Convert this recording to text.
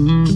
Mm-hmm.